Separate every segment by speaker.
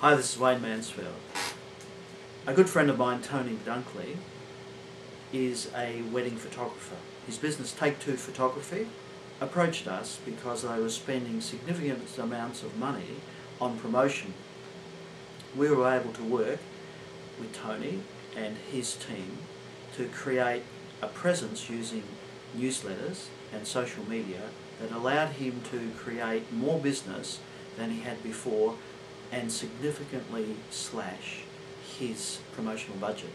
Speaker 1: Hi, this is Wayne Mansfield. A good friend of mine, Tony Dunkley, is a wedding photographer. His business, Take Two Photography, approached us because they were spending significant amounts of money on promotion. We were able to work with Tony and his team to create a presence using newsletters and social media that allowed him to create more business than he had before and significantly slash his promotional budget.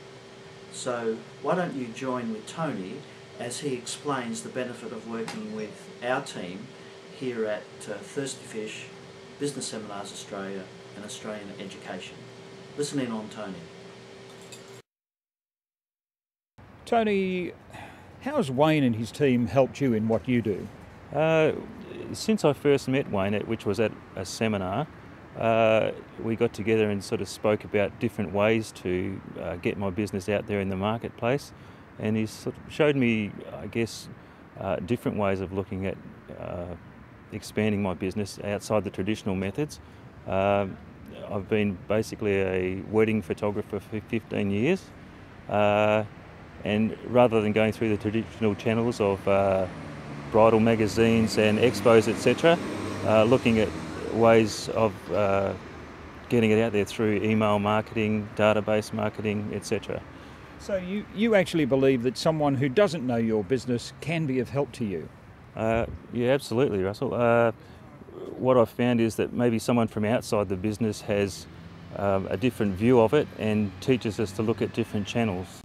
Speaker 1: So why don't you join with Tony as he explains the benefit of working with our team here at uh, Thirsty Fish, Business Seminars Australia and Australian Education. Listen in on Tony.
Speaker 2: Tony, how has Wayne and his team helped you in what you do?
Speaker 3: Uh, since I first met Wayne, which was at a seminar, uh, we got together and sort of spoke about different ways to uh, get my business out there in the marketplace. And he sort of showed me, I guess, uh, different ways of looking at uh, expanding my business outside the traditional methods. Um, I've been basically a wedding photographer for 15 years. Uh, and rather than going through the traditional channels of uh, bridal magazines and expos, etc., looking at ways of uh, getting it out there through email marketing, database marketing, etc.
Speaker 2: So you, you actually believe that someone who doesn't know your business can be of help to you?
Speaker 3: Uh, yeah, absolutely, Russell. Uh, what I've found is that maybe someone from outside the business has um, a different view of it and teaches us to look at different channels.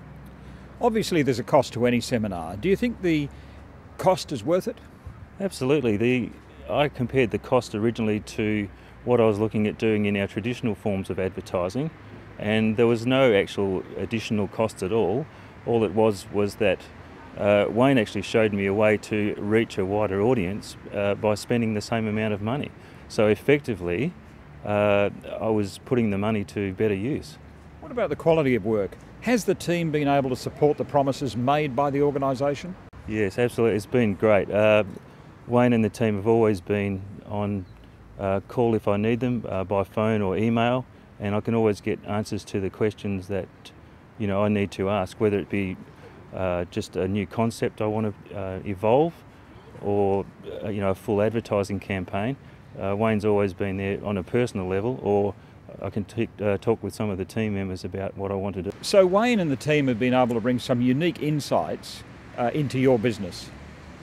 Speaker 2: Obviously, there's a cost to any seminar. Do you think the cost is worth it?
Speaker 3: Absolutely. The I compared the cost originally to what I was looking at doing in our traditional forms of advertising, and there was no actual additional cost at all. All it was was that uh, Wayne actually showed me a way to reach a wider audience uh, by spending the same amount of money. So effectively, uh, I was putting the money to better use.
Speaker 2: What about the quality of work? Has the team been able to support the promises made by the organisation?
Speaker 3: Yes, absolutely. It's been great. Uh, Wayne and the team have always been on uh, call if I need them uh, by phone or email, and I can always get answers to the questions that you know I need to ask, whether it be uh, just a new concept I want to uh, evolve, or uh, you know a full advertising campaign. Uh, Wayne's always been there on a personal level, or I can t- talk with some of the team members about what I want to do.
Speaker 2: So Wayne and the team have been able to bring some unique insights into your business.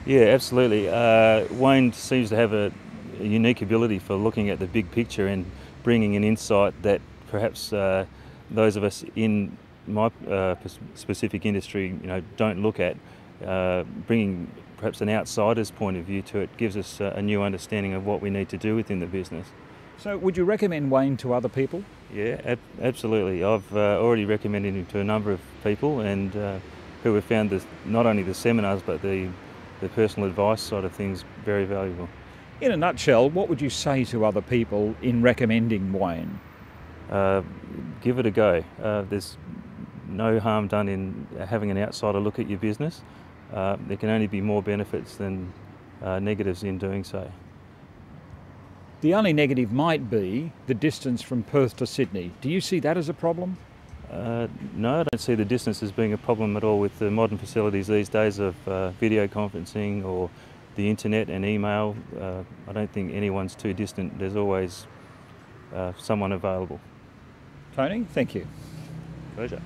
Speaker 3: Yeah, absolutely. Uh, Wayne seems to have a, a, unique ability for looking at the big picture and bringing an insight that perhaps uh, those of us in my uh, specific industry, you know, don't look at. Uh, bringing perhaps an outsider's point of view to it gives us a new understanding of what we need to do within the business.
Speaker 2: So, would you recommend Wayne to other people?
Speaker 3: Yeah, ab- absolutely. I've uh, already recommended him to a number of people and uh, who have found this, not only the seminars but the the personal advice side of things very valuable.
Speaker 2: In a nutshell, what would you say to other people in recommending Wayne?
Speaker 3: Uh, give it a go. Uh, there's no harm done in having an outsider look at your business. Uh, there can only be more benefits than uh, negatives in doing so.
Speaker 2: The only negative might be the distance from Perth to Sydney. Do you see that as a problem?
Speaker 3: Uh, no, I don't see the distance as being a problem at all with the modern facilities these days of uh, video conferencing or the internet and email. Uh, I don't think anyone's too distant. There's always uh, someone available.
Speaker 2: Tony, thank you.
Speaker 3: Pleasure.